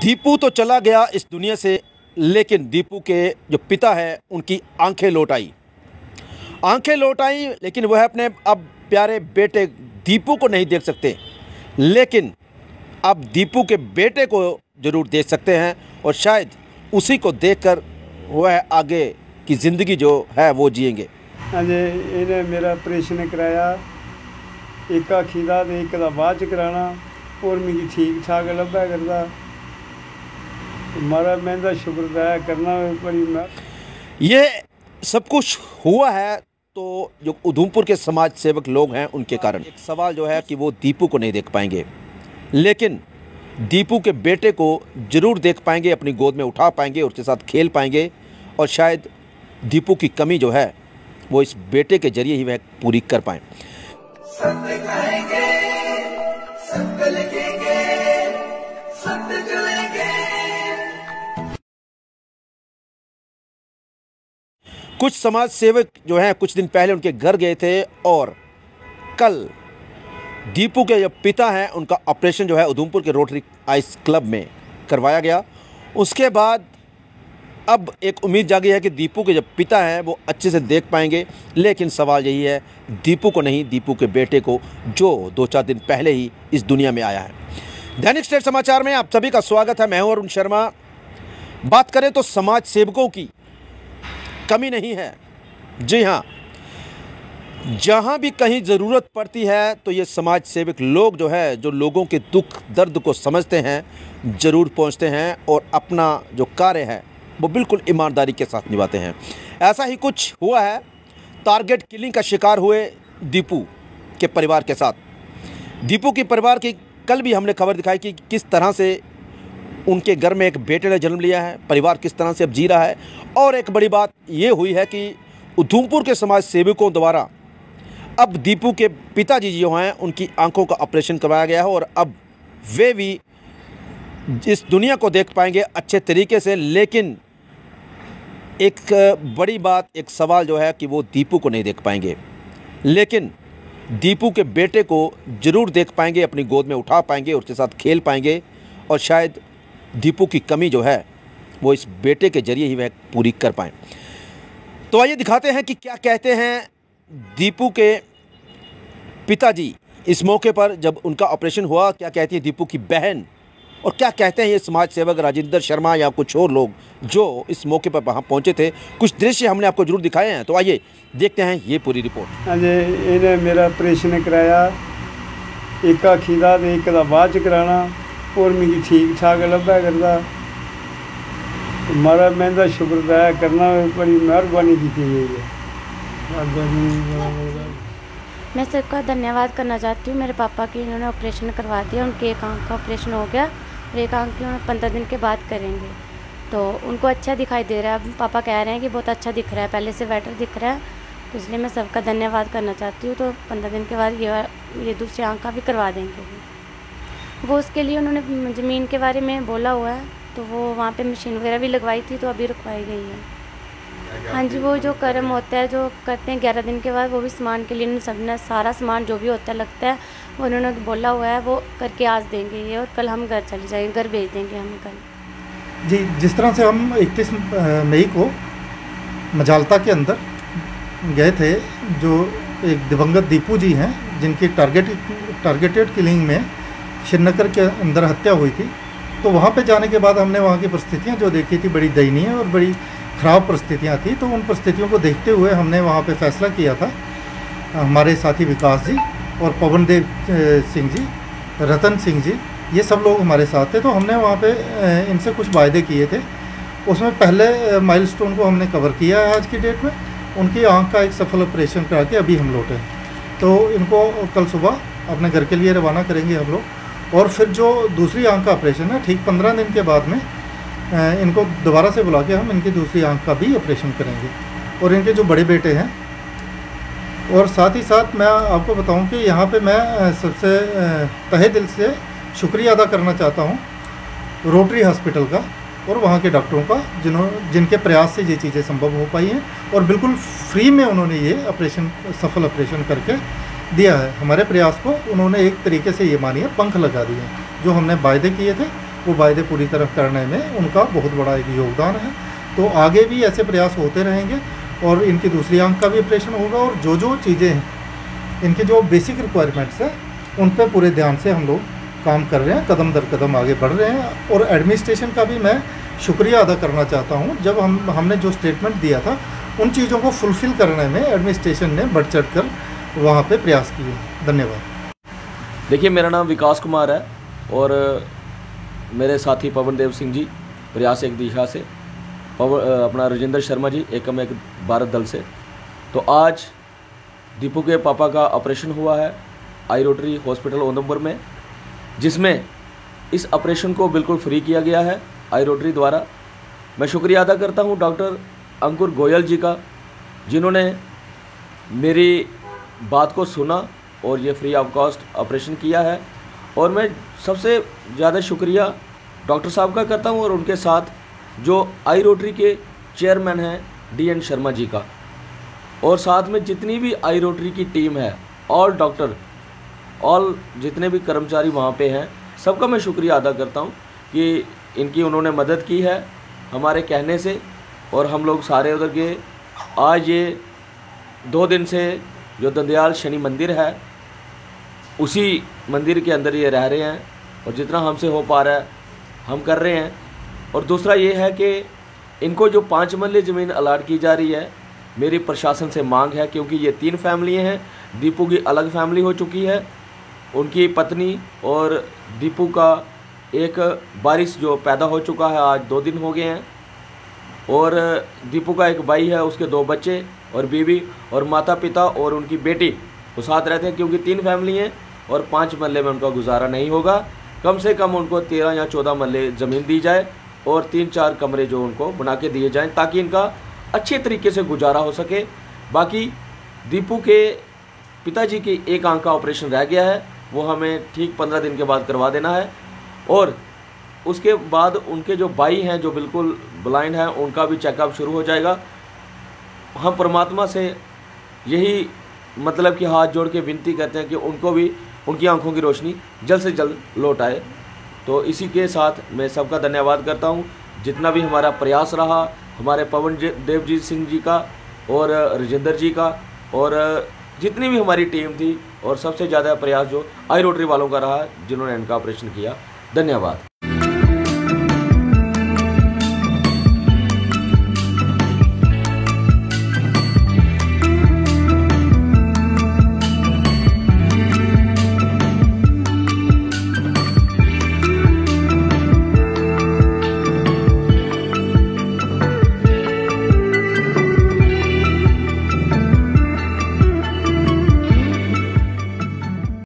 दीपू तो चला गया इस दुनिया से लेकिन दीपू के जो पिता है उनकी आंखें लौट आई आंखें लौट आई लेकिन वह अपने अब प्यारे बेटे दीपू को नहीं देख सकते लेकिन अब दीपू के बेटे को ज़रूर देख सकते हैं और शायद उसी को देखकर वह आगे की ज़िंदगी जो है वो जिएंगे ਅਜੇ ਇਹਨੇ ਮੇਰਾ ਆਪਰੇਸ਼ਨ ਕਰਾਇਆ ਇੱਕ ਅੱਖੀ ਦਾ ਤੇ ਇੱਕ ਦਾ ਬਾਅਦ ਚ ਕਰਾਣਾ ਔਰ ਮੈਨੂੰ ਠੀਕ ਠਾਕ ਲੱਭਿਆ ਕਰਦਾ हमारा मैं तो शुक्र अदा करना बड़ी ये सब कुछ हुआ है तो जो उधमपुर के समाज सेवक लोग हैं उनके कारण। एक सवाल जो है कि वो दीपू को नहीं देख पाएँगे। लेकिन दीपू के बेटे को ज़रूर देख पाएँगे अपनी गोद में उठा पाएँगे उसके साथ खेल पाएँगे और शायद दीपू की कमी जो है वो इस बेटे के ज़रिए ही वह पूरी कर पाएँ। कुछ समाज सेवक जो हैं, कुछ दिन पहले उनके घर गए थे और कल दीपू के जो पिता हैं, उनका ऑपरेशन जो है उधमपुर के रोटरी आइस क्लब में करवाया गया। उसके बाद अब एक उम्मीद जागी है कि दीपू के जो पिता हैं, वो अच्छे से देख पाएँगे। लेकिन सवाल यही है, दीपू को नहीं, दीपू के बेटे को, जो दो चार दिन पहले ही इस दुनिया में आया है। दैनिक स्टेट समाचार में आप सभी का स्वागत है। मैं हूँ अरुण शर्मा। बात करें तो समाज सेवकों की कमी नहीं है। जी हाँ जहाँ भी कहीं ज़रूरत पड़ती है तो ये समाज सेवक लोग जो है, जो लोगों के दुख, दर्द को समझते हैं, ज़रूर पहुँचते हैं और अपना जो कार्य है, वो बिल्कुल ईमानदारी के साथ निभाते हैं। ऐसा ही कुछ हुआ है, टारगेट किलिंग का शिकार हुए दीपू के परिवार के साथ। दीपू के परिवार की कल भी हमने खबर दिखाई कि किस तरह से उनके घर में एक बेटे ने जन्म लिया है, परिवार किस तरह से अब जी रहा है? और एक बड़ी बात ये हुई है कि उधमपुर के समाज सेवकों द्वारा अब दीपू के पिताजी जो हैं, उनकी आँखों का ऑपरेशन करवाया गया है और अब वे भी इस दुनिया को देख पाएँगे अच्छे तरीके से। लेकिन एक बड़ी बात, एक सवाल जो है कि वो दीपू को नहीं देख पाएँगे। लेकिन दीपू के बेटे को ज़रूर देख पाएँगे, अपनी गोद में उठा पाएँगे उसके साथ खेल पाएँगे और शायद दीपू की कमी जो है, वो इस बेटे के ज़रिए ही वह पूरी कर पाए। तो आइए दिखाते हैं कि क्या कहते हैं दीपू के पिताजी। इस मौके पर जब उनका ऑपरेशन हुआ, क्या कहती है दीपू की बहन? और क्या कहते हैं ये समाज सेवक राजेंद्र शर्मा या कुछ और लोग जो इस मौके पर वहाँ पहुँचे थे? कुछ दृश्य हमने आपको ज़रूर दिखाए हैं तो आइए देखते हैं ये पूरी रिपोर्ट। हाँ इन्हें मेरा ऑपरेशन कराया। एक का खीदा एक का बाद कराना। और मिगी ठीक ठाक लब्भै करदा महाराज मैं इं'दा शुक्र अदा करना बड़ी मेहरबानी कीती गई है मैं सबका धन्यवाद करना चाहती हूँ मेरे पापा की इन्होंने ऑपरेशन करवा दिया उनके एक आँख का ऑपरेशन हो गया और एक आँख की उन्होंने पंद्रह दिन के बाद करेंगे तो उनको अच्छा दिखाई दे रहा है अब पापा कह रहे हैं कि बहुत अच्छा दिख रहा है पहले से बेटर दिख रहा है तो इसलिए मैं सबका धन्यवाद करना चाहती हूँ तो पंद्रह दिन के बाद ये ये दूसरी आँख का भी करवा देंगे वो उसके लिए उन्होंने ज़मीन के बारे में बोला हुआ है तो वो वहाँ पे मशीन वगैरह भी लगवाई थी तो अभी रुकवाई गई है। हाँ जी वो जो कर्म होता है जो करते हैं ग्यारह दिन के बाद वो भी सामान के लिए उन्होंने सबने सारा सामान जो भी होता है लगता है वो उन्होंने बोला हुआ है वो करके आज देंगे ये और कल हम घर चले जाएँगे घर भेज देंगे हमें कल। जी जिस तरह से हम 31 मई को मजालता के अंदर गए थे जो एक दिवंगत दीपू जी हैं जिनकी टारगेट टारगेटेड किलिंग में श्रीनगर के अंदर हत्या हुई थी। तो वहाँ पे जाने के बाद हमने वहाँ की परिस्थितियाँ जो देखी थी बड़ी दयनीय और बड़ी ख़राब परिस्थितियाँ थी। तो उन परिस्थितियों को देखते हुए हमने वहाँ पे फैसला किया था। हमारे साथी विकास जी और पवन देव सिंह जी रतन सिंह जी ये सब लोग हमारे साथ थे। तो हमने वहाँ पे अ, इनसे कुछ वायदे किए थे। उसमें पहले माइलस्टोन को हमने कवर किया है आज की डेट में। उनकी आँख का एक सफल ऑपरेशन करा के अभी हम लौटे तो इनको कल सुबह अपने घर के लिए रवाना करेंगे हम लोग। और फिर जो दूसरी आँख का ऑपरेशन है, ठीक पंद्रह दिन के बाद में इनको दोबारा से बुला के हम इनकी दूसरी आँख का भी ऑपरेशन करेंगे। और इनके जो बड़े बेटे हैं, और साथ ही साथ मैं आपको बताऊँ कि यहाँ पे मैं सबसे तहे दिल से शुक्रिया अदा करना चाहता हूँ रोटरी हॉस्पिटल का और वहाँ के डॉक्टरों का, जिन्हों, जिनके प्रयास से ये चीज़ें संभव हो पाई हैं। और बिल्कुल फ्री में उन्होंने ये ऑपरेशन सफल ऑपरेशन करके दिया है। हमारे प्रयास को उन्होंने एक तरीके से ये मानिए, पंख लगा दिए। जो हमने वायदे किए थे, वो वायदे पूरी तरह करने में उनका बहुत बड़ा एक योगदान है। तो आगे भी ऐसे प्रयास होते रहेंगे और इनकी दूसरी आँख का भी ऑपरेशन होगा और जो जो चीज़ें हैं, इनकी जो बेसिक रिक्वायरमेंट्स हैं, उन पर पूरे ध्यान से हम लोग काम कर रहे हैं, कदम दर कदम आगे बढ़ रहे हैं। और एडमिनिस्ट्रेशन का भी मैं शुक्रिया अदा करना चाहता हूँ, जब हम, हमने जो स्टेटमेंट दिया था, उन चीज़ों को फुलफ़िल करने में एडमिनिस्ट्रेशन ने बढ़ चढ़ कर वहाँ पर प्रयास किए। धन्यवाद। देखिए, मेरा नाम विकास कुमार है और, मेरे साथी पवन देव सिंह जी, प्रयास एक दिशा से। पवन अपना राजेंद्र शर्मा जी, एकम एक भारत दल से। तो आज दीपू के पापा का ऑपरेशन हुआ है आई रोटरी हॉस्पिटल उधमपुर में, जिसमें इस ऑपरेशन को बिल्कुल फ्री किया गया है आई रोटरी द्वारा। मैं शुक्रिया अदा करता हूँ डॉक्टर अंकुर गोयल जी का, जिन्होंने मेरी बात को सुना और ये फ्री ऑफ़ कॉस्ट ऑपरेशन किया है। और मैं सबसे ज़्यादा शुक्रिया डॉक्टर साहब का करता हूँ और उनके साथ जो आई रोटरी के चेयरमैन हैं डी एन शर्मा जी का। और साथ में जितनी भी आई रोटरी की टीम है ऑल डॉक्टर ऑल जितने भी कर्मचारी वहाँ पे हैं, सबका मैं शुक्रिया अदा करता हूँ कि इनकी उन्होंने मदद की है हमारे कहने से। और हम लोग सारे उधर गए। आज ये दो दिन से जो दंदयाल शनि मंदिर है, उसी मंदिर के अंदर ये रह रहे हैं और जितना हमसे हो पा रहा है, हम कर रहे हैं। और दूसरा ये है कि इनको जो पाँच मरले ज़मीन अलाट की जा रही है, मेरी प्रशासन से मांग है क्योंकि ये तीन फैमिली हैं। दीपू की अलग फैमिली हो चुकी है, उनकी पत्नी और दीपू का एक बारिश जो पैदा हो चुका है, आज दो दिन हो गए हैं। और दीपू का एक भाई है, उसके दो बच्चे और बीवी और माता पिता और उनकी बेटी। वो साथ रहते हैं क्योंकि तीन फैमिली हैं और पाँच मरले में उनका गुजारा नहीं होगा। कम से कम उनको तेरह या चौदह मरले ज़मीन दी जाए और तीन चार कमरे जो उनको बना के दिए जाएँ ताकि इनका अच्छे तरीके से गुजारा हो सके। बाकी दीपू के पिताजी की एक आँख का ऑपरेशन रह गया है, वो हमें ठीक पंद्रह दिन के बाद करवा देना है। और उसके बाद उनके जो भाई हैं, जो बिल्कुल ब्लाइंड हैं, उनका भी चेकअप शुरू हो जाएगा। हम परमात्मा से यही मतलब कि हाथ जोड़ के विनती करते हैं कि उनको भी, उनकी आँखों की रोशनी जल्द से जल्द लौट आए। तो इसी के साथ मैं सबका धन्यवाद करता हूँ। जितना भी हमारा प्रयास रहा, हमारे पवन देवजीत सिंह जी का और राजेंद्र जी का और जितनी भी हमारी टीम थी और सबसे ज़्यादा प्रयास जो आई रोटरी वालों का रहा, जिन्होंने इनका ऑपरेशन किया। धन्यवाद।